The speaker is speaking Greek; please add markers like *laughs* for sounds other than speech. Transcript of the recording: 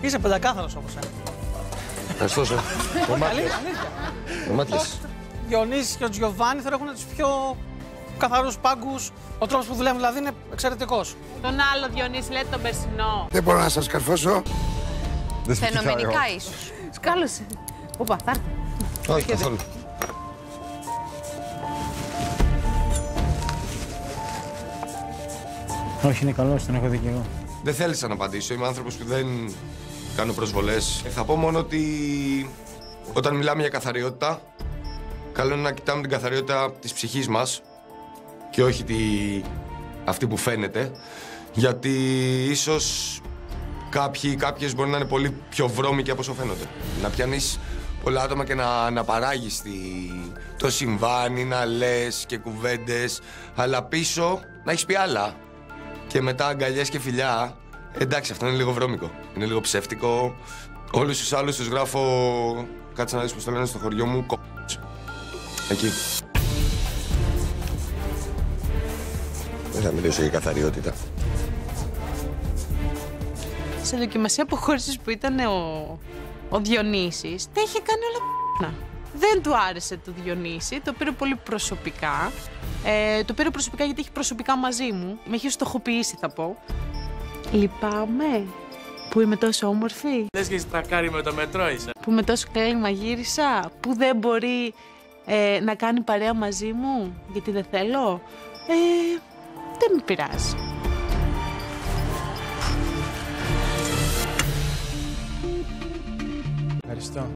Είσαι πεντακάθαρος όμως, ε. Ευχαριστώ σε. *laughs* Με Αλήθεια, μάτιες. αλήθεια. Με μάτιες. Διονύσης και ο Τζιοβάνι θέλω έχουν τους πιο καθαρούς πάγκους. Ο τρόπος που δουλεύουν δηλαδή είναι εξαιρετικός. Τον άλλο Διονύση, λέτε τον περσινό. Δεν μπορώ να σας καρφώσω. Δεν σου κοιτάω εγώ. Φαινομενικά ίσως. Σκάλωσε. Οπα, θα έρθει. Όχι καθόλου. Όχι, είναι καλό, τον έχω δει και εγώ. Δεν θέλησα να απαντήσω. Είμαι άνθρωπος που δεν κάνω προσβολές. Θα πω μόνο ότι όταν μιλάμε για καθαριότητα, καλό είναι να κοιτάμε την καθαριότητα της ψυχής μας και όχι τη... αυτή που φαίνεται. Γιατί ίσως κάποιοι ή κάποιες μπορεί να είναι πολύ πιο βρώμικοι από όσο φαίνονται. Να πιάνεις πολλά άτομα και να, να παράγεις το συμβάν ή να λες και κουβέντες, αλλά πίσω να έχεις πει άλλα και μετά αγκαλιές και φιλιά. Εντάξει, αυτό είναι λίγο βρώμικο. Είναι λίγο ψεύτικο. Όλους τους άλλους τους γράφω. Κάτσε να δεις πώς το λένε στο χωριό μου. κο- Εκεί. Δεν θα μιλήσω για καθαριότητα. Σε δοκιμασία αποχώρησης που ήταν ο, ο Διονύσης, τα είχε κάνει όλα p***να. Δεν του άρεσε το Διονύση, το πήρε πολύ προσωπικά. Ε, το πήρε προσωπικά γιατί έχει προσωπικά μαζί μου. Με έχει στοχοποιήσει θα πω. Λυπάμαι που είμαι τόσο όμορφη, Λες και είσαι τρακάρι με το μετρό είσαι. που είμαι τόσο καλή μαγείρισα, που δεν μπορεί ε, να κάνει παρέα μαζί μου γιατί δεν θέλω. Ε, δεν με πειράζει.